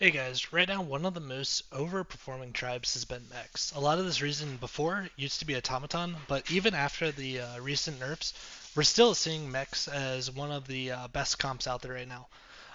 Hey guys, right now one of the most overperforming tribes has been Mechs. A lot of this reason before used to be Automaton, but even after the uh, recent nerfs, we're still seeing Mechs as one of the uh, best comps out there right now.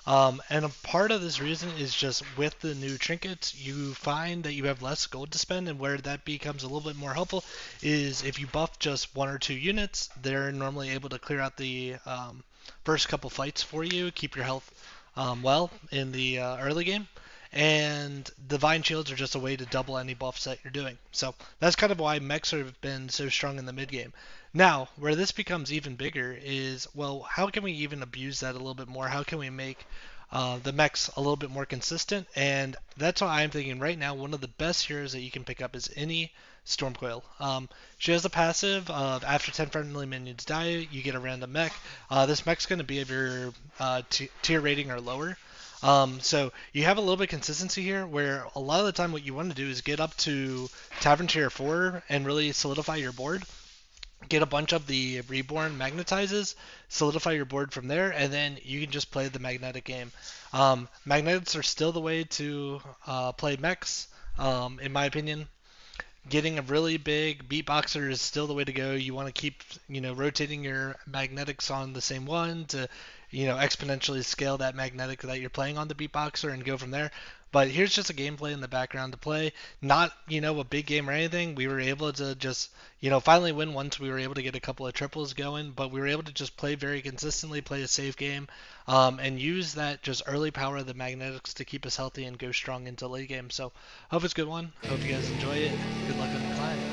Um, and a part of this reason is just with the new trinkets, you find that you have less gold to spend, and where that becomes a little bit more helpful is if you buff just one or two units, they're normally able to clear out the um, first couple fights for you, keep your health um, well in the uh, early game. And divine shields are just a way to double Ini buffs that you're doing. So that's kind of why mechs have been so strong in the mid game. Now, where this becomes even bigger is well, how can we even abuse that a little bit more? How can we make uh, the mechs a little bit more consistent? And that's why I'm thinking right now one of the best heroes that you can pick up is any Stormcoil. Um, she has a passive of after 10 friendly minions die, you get a random mech. Uh, this mech's going to be of your uh, t- tier rating or lower. Um, so you have a little bit of consistency here where a lot of the time what you want to do is get up to Tavern Tier 4 and really solidify your board. Get a bunch of the Reborn Magnetizes, solidify your board from there, and then you can just play the Magnetic game. Um, magnets are still the way to uh, play mechs, um, in my opinion getting a really big beatboxer is still the way to go. You want to keep, you know, rotating your magnetics on the same one to, you know, exponentially scale that magnetic that you're playing on the beatboxer and go from there. But here's just a gameplay in the background to play. Not, you know, a big game or anything. We were able to just, you know, finally win once we were able to get a couple of triples going, but we were able to just play very consistently, play a safe game, um, and use that just early power of the magnetics to keep us healthy and go strong into late game. So, hope it's a good one. Hope you guys enjoy it. Good luck on the climb.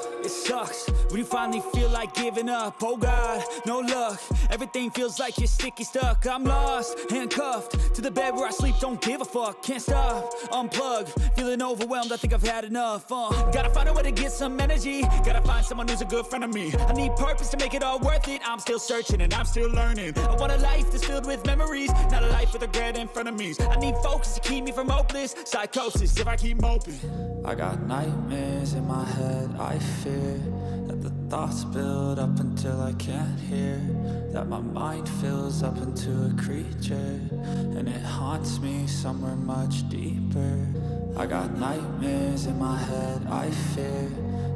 It sucks when you finally feel like giving up. Oh God, no luck. Everything feels like you're sticky stuck. I'm lost, handcuffed to the bed where I sleep. Don't give a fuck. Can't stop, unplug. Feeling overwhelmed. I think I've had enough. Uh, gotta find a way to get some energy. Gotta find someone who's a good friend of me. I need purpose to make it all worth it. I'm still searching and I'm still learning. I want a life that's filled with memories, not a life with regret in front of me. I need focus to keep me from hopeless psychosis if I keep moping. I got nightmares in my head. I fear that the thoughts build up until I can't hear. That my mind fills up into a creature, and it haunts me somewhere much deeper. I got nightmares in my head. I fear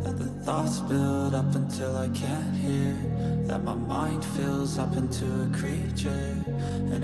that the thoughts build up until I can't hear. That my mind fills up into a creature, and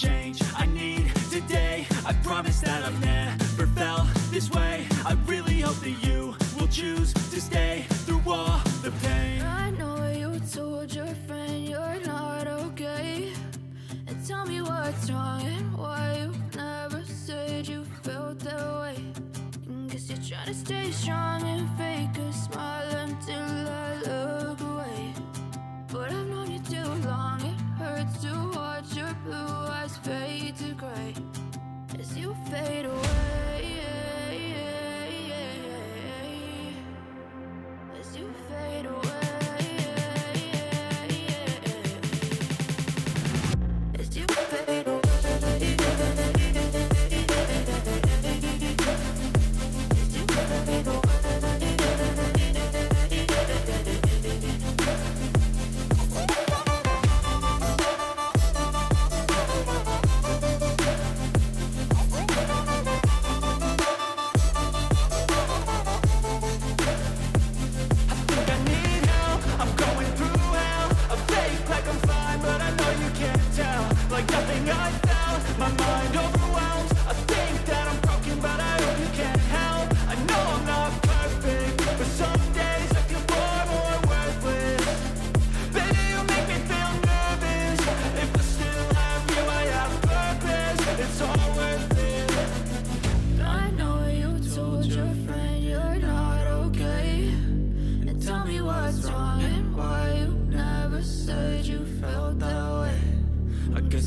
change I need today. I promise that I've never felt this way. I really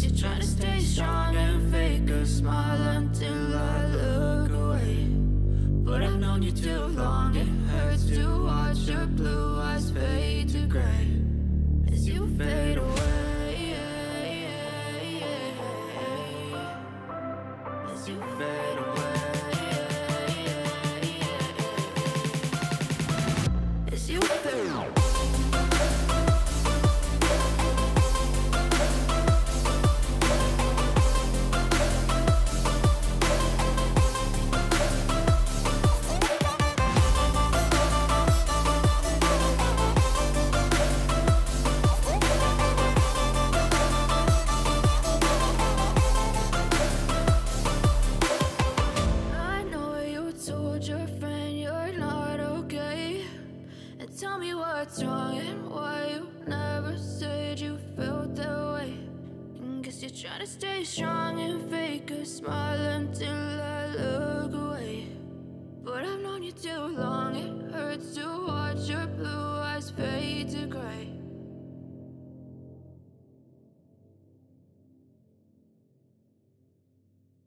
You're trying to stay strong to stay strong and fake a smile until I look away. But I've known you too long,